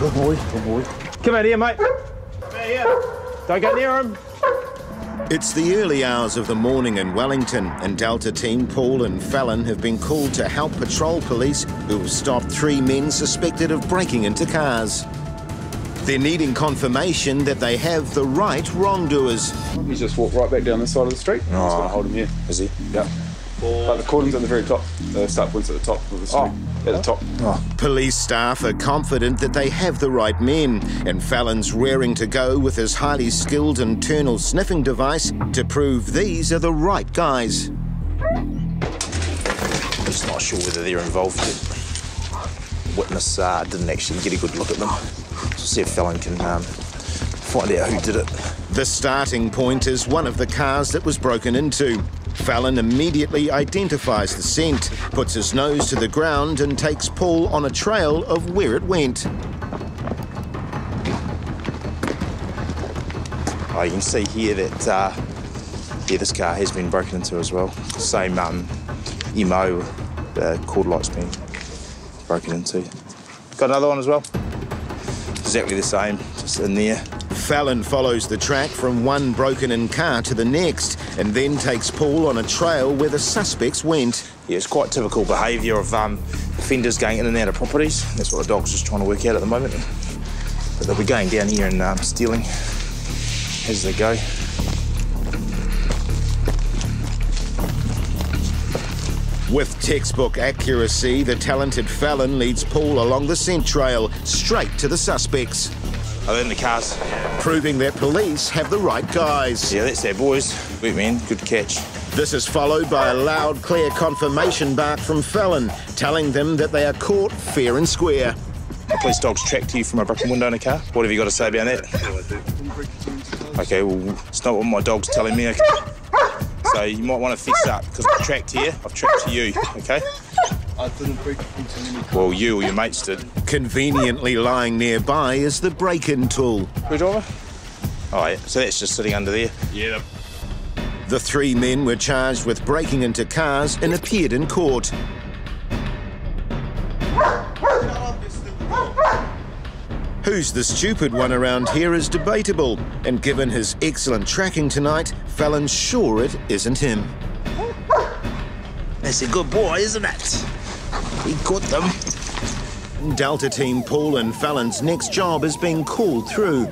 Good boy, good boy. Come out here, mate. Come out here. Don't get near him. It's the early hours of the morning in Wellington, and Delta team Paul and Fallon have been called to help patrol police who have stopped three men suspected of breaking into cars. They're needing confirmation that they have the right wrongdoers. He's just walked right back down the side of the street. I'm just going to hold him here. Is he? Yeah. But the cordon's at the very top. The start point's at the top of the street. At the top. Police staff are confident that they have the right men, and Fallon's raring to go with his highly skilled internal sniffing device to prove these are the right guys. I'm Just not sure whether they're involved yet. Witness uh, didn't actually get a good look at them. So see if Fallon can um, find out who did it. The starting point is one of the cars that was broken into. Fallon immediately identifies the scent, puts his nose to the ground, and takes Paul on a trail of where it went. Oh, you can see here that uh, yeah, this car has been broken into as well. Same um, MO, the quarter light's been broken into. Got another one as well. Exactly the same, just in there. Fallon follows the track from one broken in car to the next and then takes Paul on a trail where the suspects went. Yeah, it's quite typical behaviour of um, offenders going in and out of properties. That's what the dog's just trying to work out at the moment. But they'll be going down here and um, stealing as they go. With textbook accuracy, the talented Fallon leads Paul along the scent trail straight to the suspects, Are in the cars? proving that police have the right guys. Yeah, that's their boys. Wait, man, good catch. This is followed by a loud, clear confirmation bark from Fallon, telling them that they are caught fair and square. A police dog's tracked you from a broken window in a car. What have you got to say about that? Okay, well, it's not what my dog's telling me. Okay? So you might want to fix up because I've tracked here. I've tracked to you. Okay. I didn't break into any Well, you or your mates did. Conveniently lying nearby is the break-in tool. Screwdriver. Oh, yeah. So that's just sitting under there. Yeah. The three men were charged with breaking into cars and appeared in court. Who's the stupid one around here is debatable, and given his excellent tracking tonight, Fallon's sure it isn't him. That's a good boy, isn't it? He caught them. Delta Team Paul and Fallon's next job is being called through.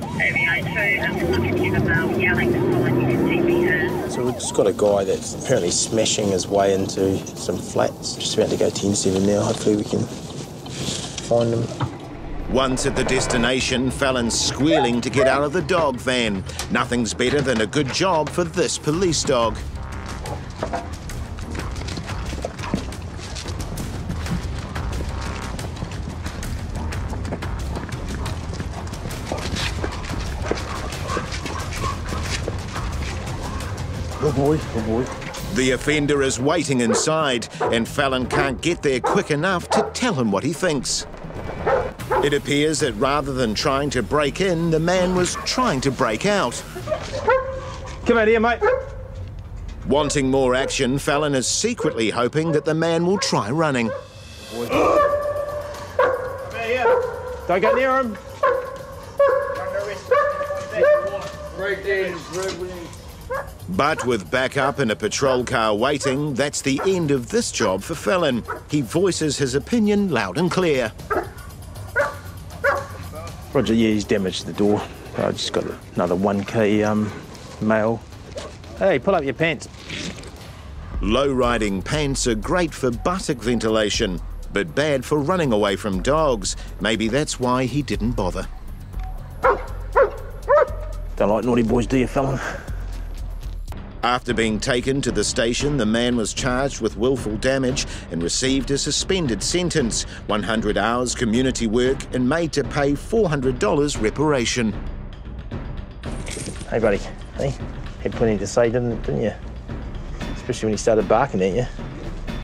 So we've just got a guy that's apparently smashing his way into some flats. Just about to go 10-7 now. Hopefully we can find him. Once at the destination, Fallon's squealing to get out of the dog van. Nothing's better than a good job for this police dog. Good boy, good boy. The offender is waiting inside, and Fallon can't get there quick enough to tell him what he thinks. It appears that rather than trying to break in, the man was trying to break out. Come out here, mate. Wanting more action, Fallon is secretly hoping that the man will try running. Come out here. Don't get near him. But with backup and a patrol car waiting, that's the end of this job for Fallon. He voices his opinion loud and clear. Roger, yeah, he's damaged the door. I just got another 1k um, mail. Hey, pull up your pants. Low riding pants are great for buttock ventilation, but bad for running away from dogs. Maybe that's why he didn't bother. Don't like naughty boys, do you, Fallon? After being taken to the station, the man was charged with willful damage and received a suspended sentence, 100 hours community work, and made to pay $400 reparation. Hey, buddy. Hey, had plenty to say, didn't, didn't you? Especially when he started barking at you.